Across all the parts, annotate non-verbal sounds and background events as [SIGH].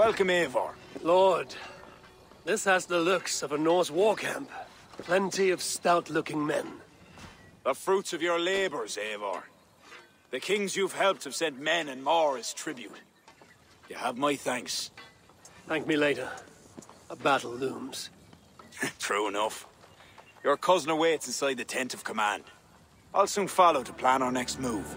Welcome, Eivor. Lord, this has the looks of a Norse war camp. Plenty of stout-looking men. The fruits of your labors, Eivor. The kings you've helped have sent men and more as tribute. You have my thanks. Thank me later. A battle looms. [LAUGHS] True enough. Your cousin awaits inside the tent of command. I'll soon follow to plan our next move.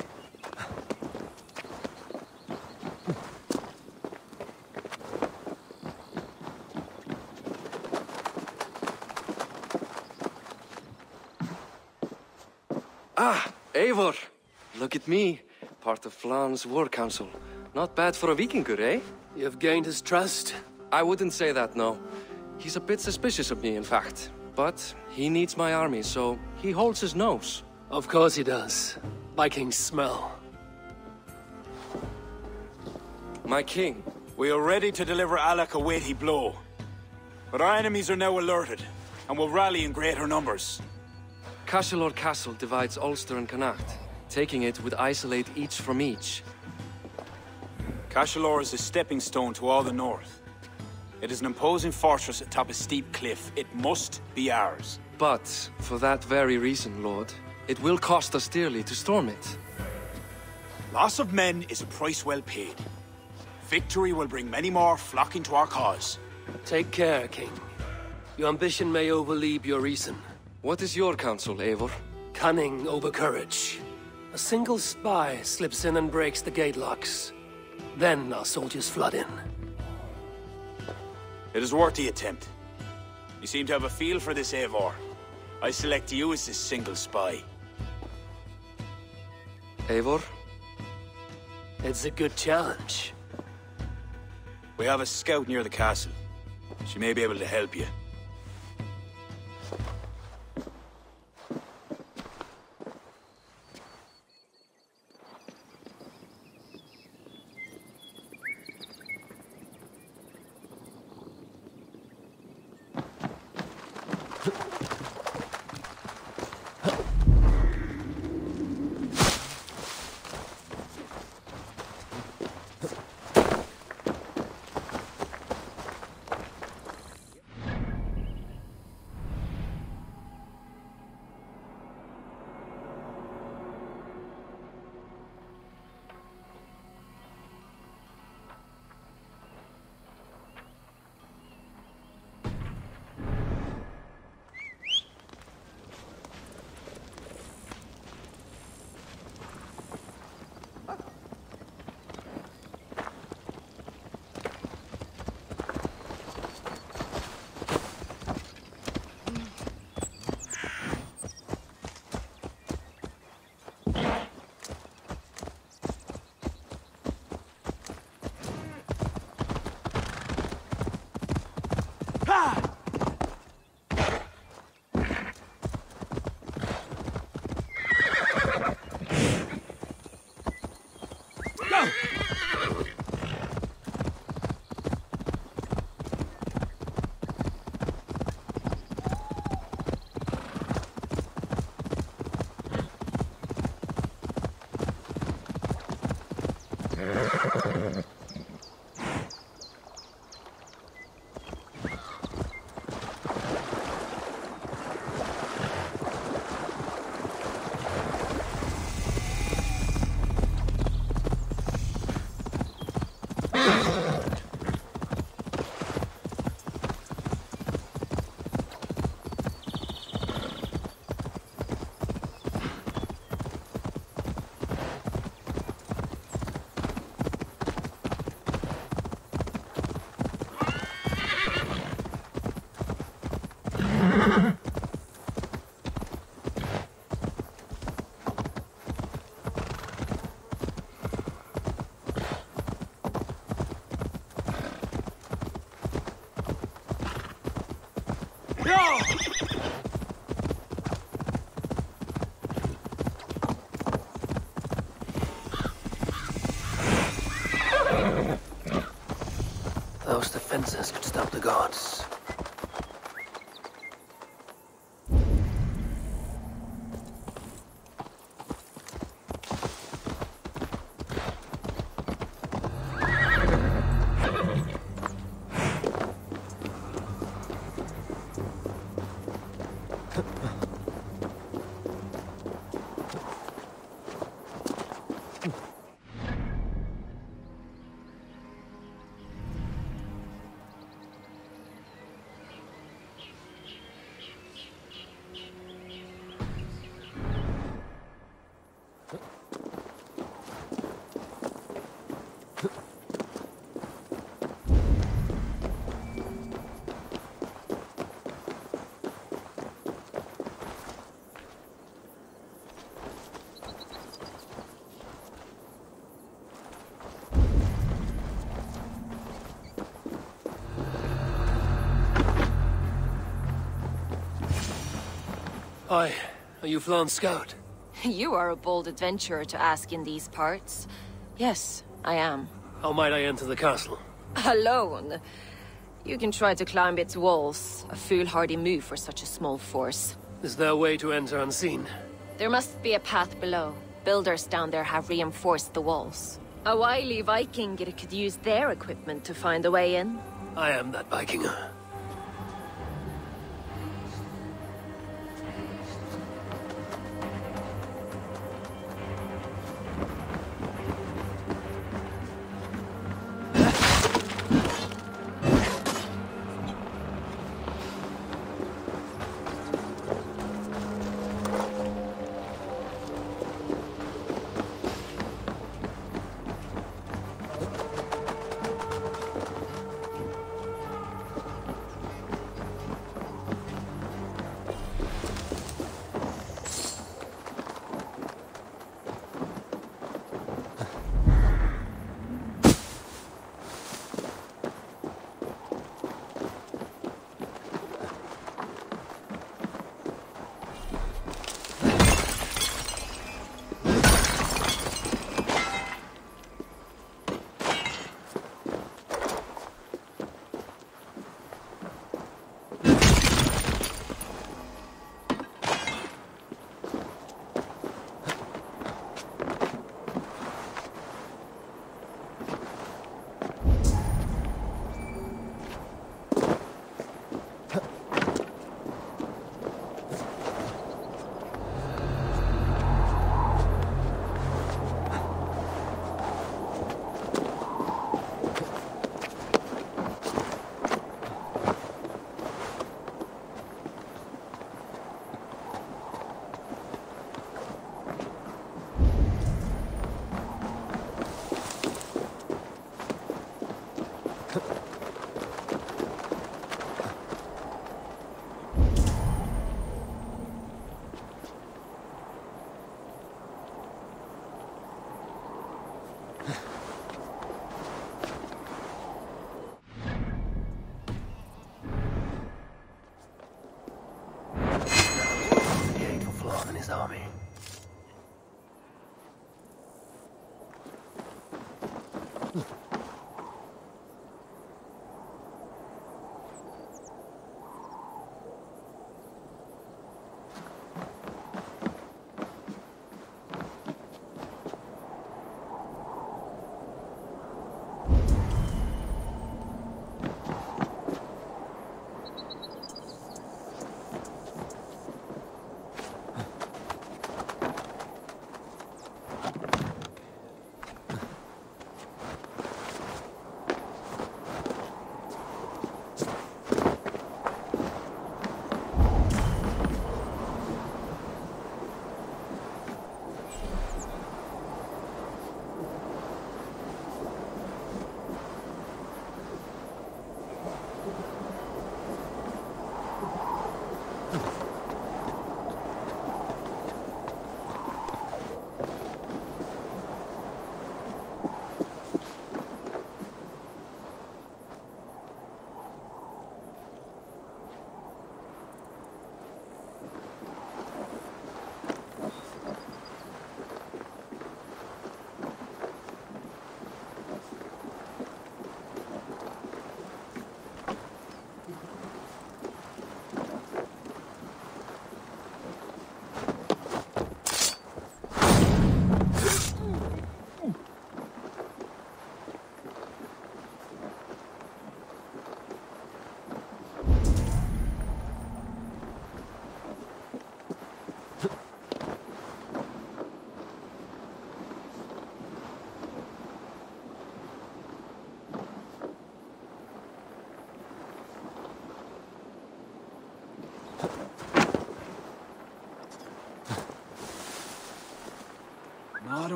Ah, Eivor. Look at me. Part of Flann's war council. Not bad for a Vikingur, eh? You've gained his trust? I wouldn't say that, no. He's a bit suspicious of me, in fact. But he needs my army, so he holds his nose. Of course he does. Vikings smell. My king. We are ready to deliver Alec a weighty blow. But our enemies are now alerted, and will rally in greater numbers. Cashelor Castle divides Ulster and Connacht. Taking it would isolate each from each. Cashelor is a stepping stone to all the north. It is an imposing fortress atop a steep cliff. It must be ours. But, for that very reason, Lord, it will cost us dearly to storm it. Loss of men is a price well paid. Victory will bring many more flocking to our cause. Take care, King. Your ambition may overleap your reason. What is your counsel, Eivor? Cunning over courage. A single spy slips in and breaks the gate locks. Then our soldiers flood in. It is worth the attempt. You seem to have a feel for this, Eivor. I select you as this single spy. Eivor? It's a good challenge. We have a scout near the castle. She may be able to help you. Ha! Those Hi, are you Flann Scout? [LAUGHS] You are a bold adventurer to ask in these parts. Yes, I am. How might I enter the castle? Alone? You can try to climb its walls. A foolhardy move for such a small force. Is there a way to enter unseen? There must be a path below. Builders down there have reinforced the walls. A wily Viking could use their equipment to find a way in. I am that Viking.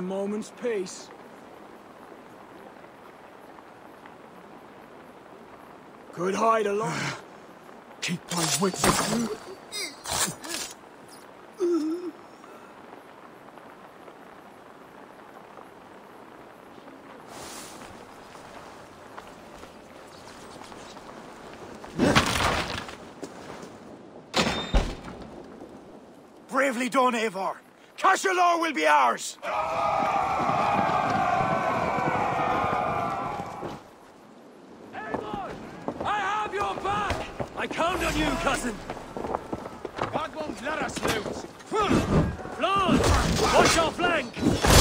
Moment's peace. Could hide a lot. [SIGHS] Keep my wits. Bravely done, Eivor. Cashalor will be ours. I have your back! You, cousin! God won't let us lose. Lord, watch your flank!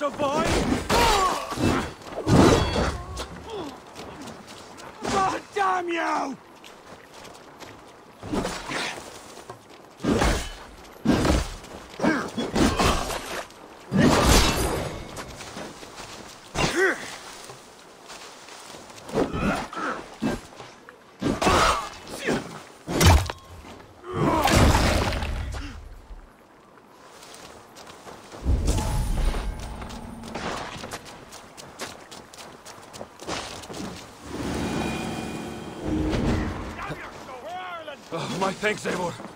Won't survive? God damn you! My thanks, Eivor.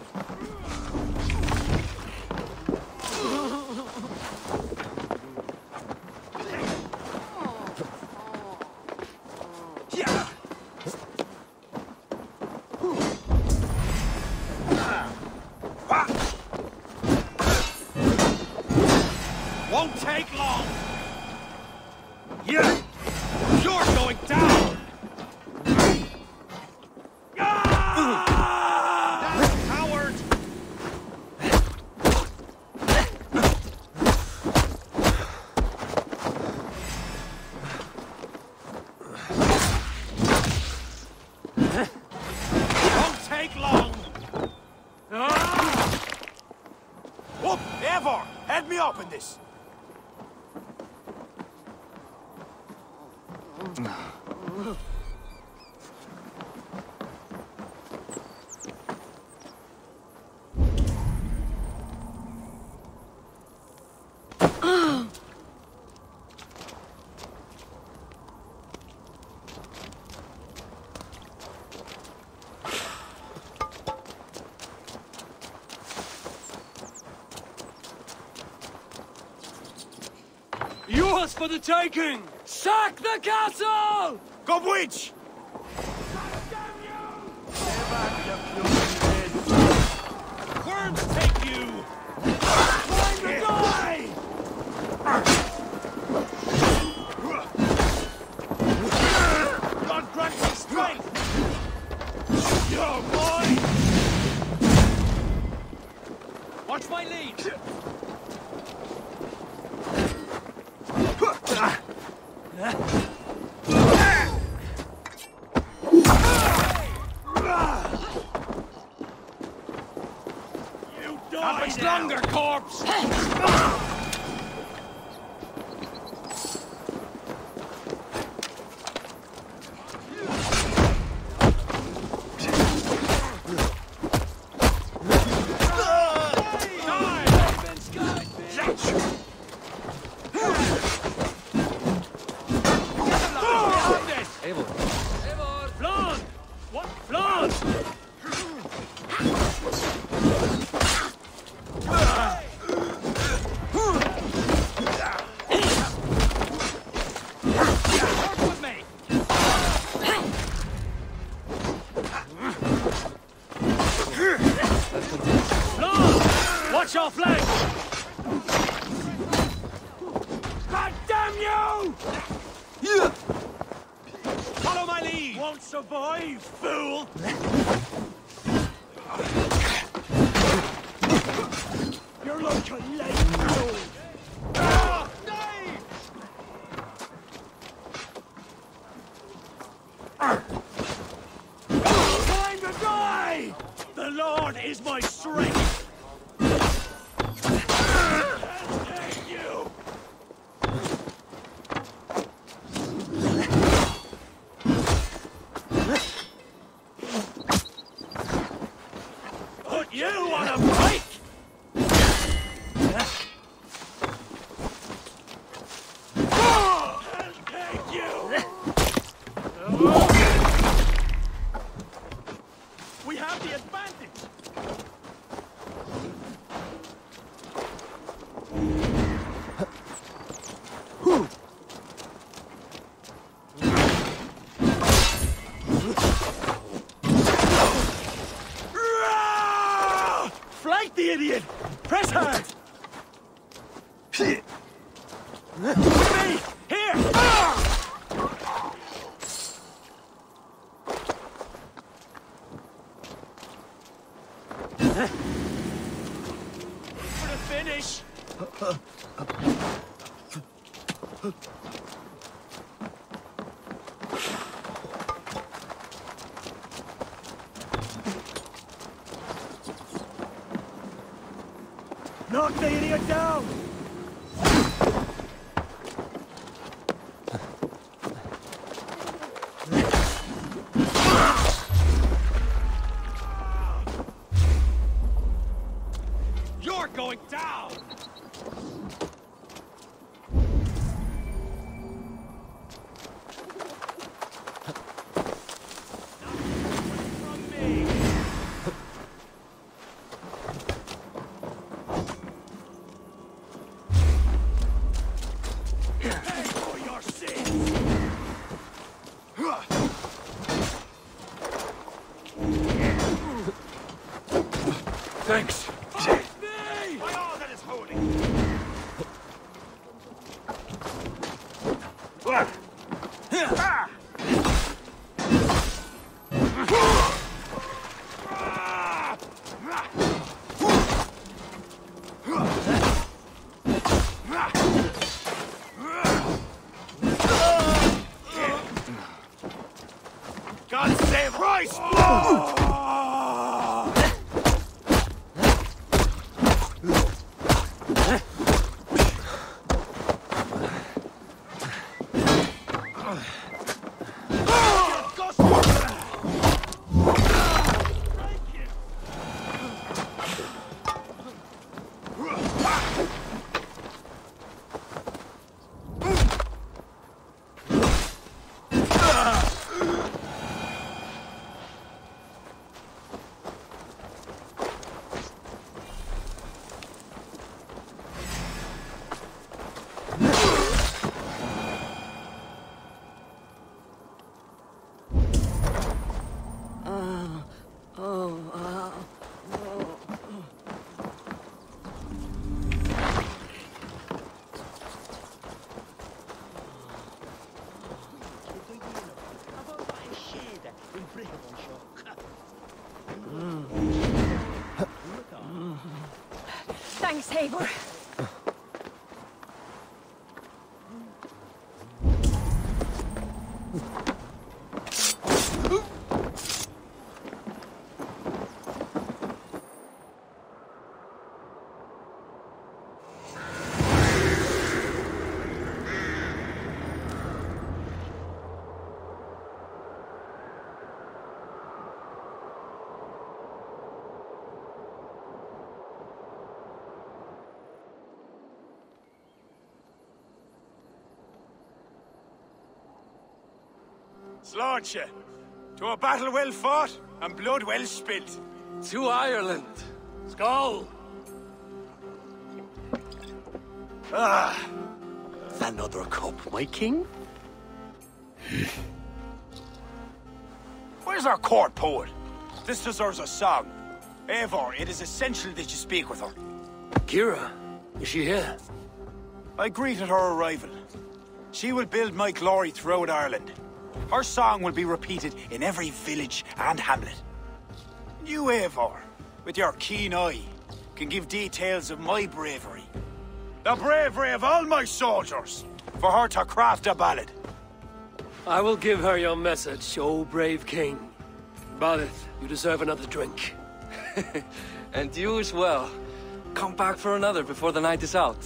Eivor! help me up in this! For the taking! Sack the castle! Gobwitch! Worms take you! Time to die! God grant me strength! You're mine! Watch my lead! Knock the idiot down! Sláinte To a battle well fought and blood well spilt. To Ireland! Skull! Ah! Another cup, my king? Where's our court poet? This deserves a song. Eivor, it is essential that you speak with her. Ciara, is she here? I greeted her arrival. She will build my glory throughout Ireland. Her song will be repeated in every village and hamlet. You, Eivor, with your keen eye, can give details of my bravery. The bravery of all my soldiers, for her to craft a ballad. I will give her your message, O brave king. Balith, you deserve another drink. [LAUGHS] and you as well. Come back for another before the night is out.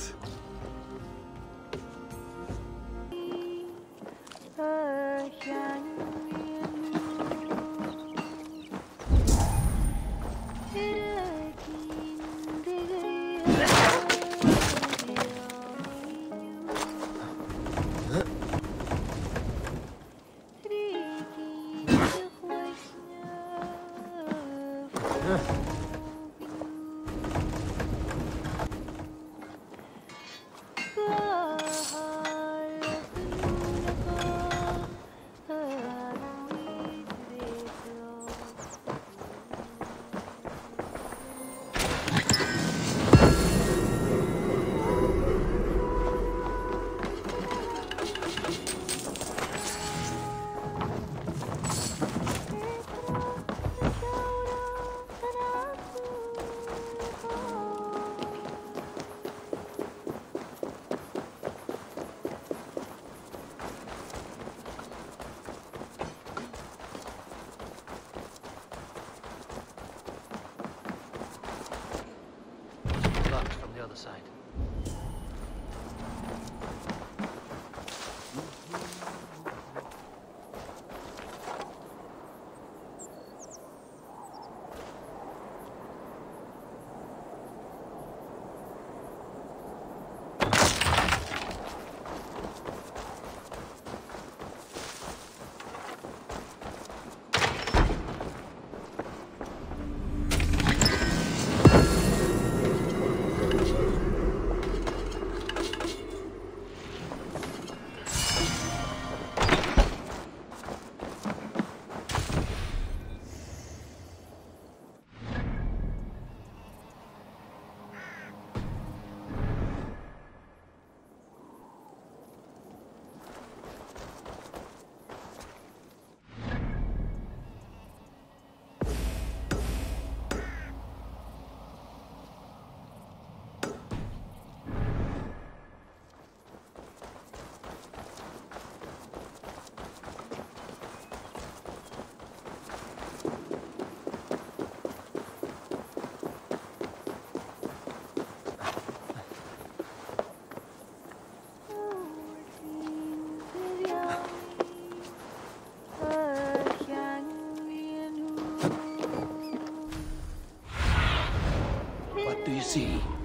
See.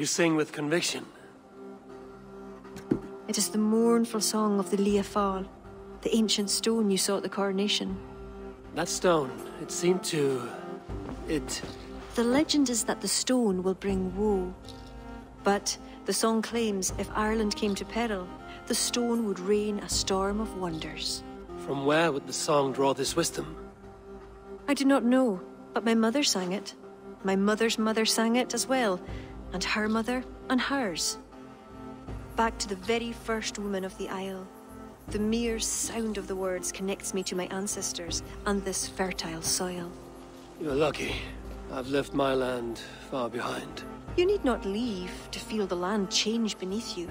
You sing with conviction. It is the mournful song of the Fáil, the ancient stone you saw at the coronation. That stone, it seemed to... it... The legend is that the stone will bring woe. But the song claims if Ireland came to peril, the stone would rain a storm of wonders. From where would the song draw this wisdom? I do not know, but my mother sang it. My mother's mother sang it as well, and her mother, and hers. Back to the very first woman of the Isle. The mere sound of the words connects me to my ancestors and this fertile soil. You're lucky. I've left my land far behind. You need not leave to feel the land change beneath you.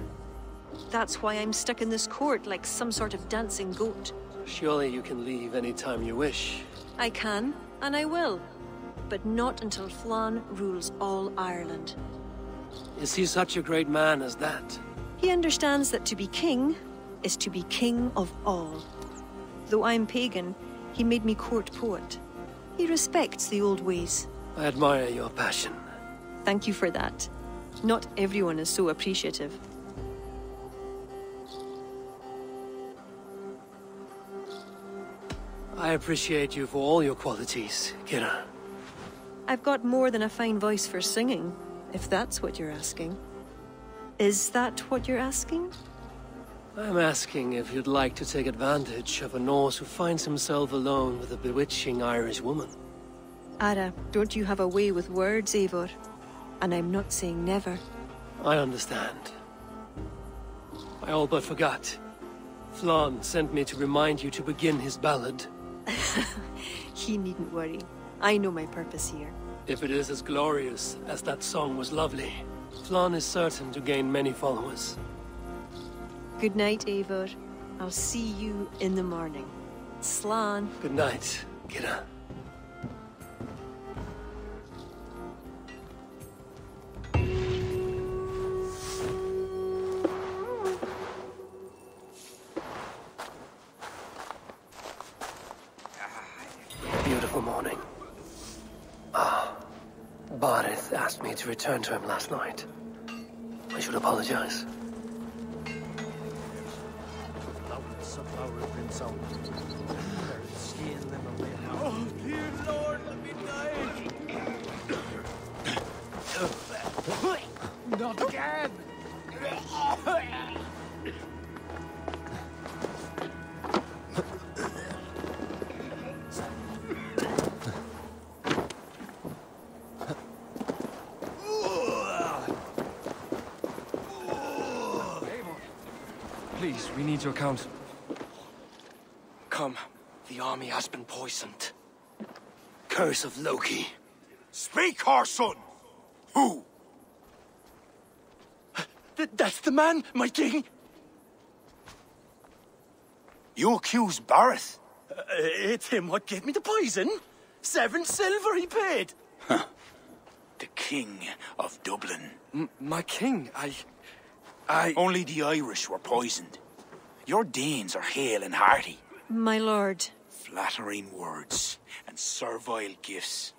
That's why I'm stuck in this court like some sort of dancing goat. Surely you can leave any time you wish. I can, and I will. But not until Flann rules all Ireland. Is he such a great man as that? He understands that to be king is to be king of all. Though I'm pagan, he made me court poet. He respects the old ways. I admire your passion. Thank you for that. Not everyone is so appreciative. I appreciate you for all your qualities, Ciara. I've got more than a fine voice for singing, if that's what you're asking. Is that what you're asking? I'm asking if you'd like to take advantage of a Norse who finds himself alone with a bewitching Irish woman. Ara, don't you have a way with words, Eivor? And I'm not saying never. I understand. I all but forgot. Flann sent me to remind you to begin his ballad. [LAUGHS] he needn't worry. I know my purpose here. If it is as glorious as that song was lovely, Flann is certain to gain many followers. Good night, Eivor. I'll see you in the morning. Slán. Good night, Ciara. To return to him last night. I should apologize. Need your count. Come. The army has been poisoned. Curse of Loki. Speak, our son! Who? Th that's the man, my king. You accuse Barid? Uh, it's him what gave me the poison. Seven silver he paid. The king of Dublin. M my king, I... I... Only the Irish were poisoned. Your Danes are hale and hearty. My lord. Flattering words and servile gifts.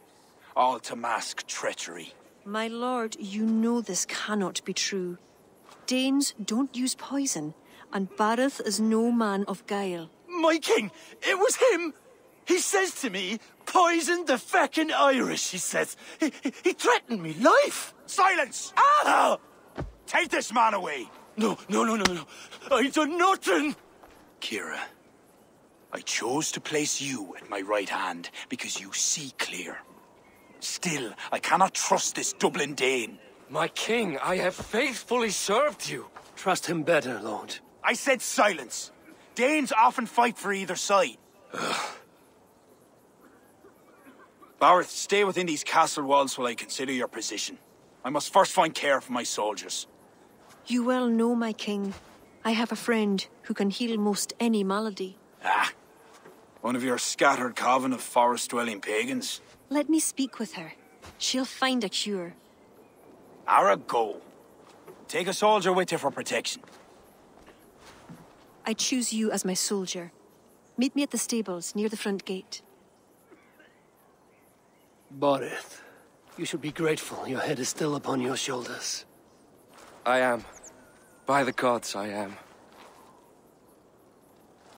All to mask treachery. My lord, you know this cannot be true. Danes don't use poison, and Barid is no man of guile. My king, it was him. He says to me, poison the feckin' Irish, he says. He, he, he threatened me life. Silence! Ah! Take this man away! No, no, no, no, no. I done nothing. Ciara, I chose to place you at my right hand because you see clear. Still, I cannot trust this Dublin Dane. My king, I have faithfully served you. Trust him better, Lord. I said silence. Danes often fight for either side. Barid, stay within these castle walls while I consider your position. I must first find care for my soldiers. You well know, my king. I have a friend who can heal most any malady. Ah, one of your scattered coven of forest-dwelling pagans. Let me speak with her. She'll find a cure. Ara, go. Take a soldier with you for protection. I choose you as my soldier. Meet me at the stables near the front gate. Barid, you should be grateful your head is still upon your shoulders. I am. By the gods, I am.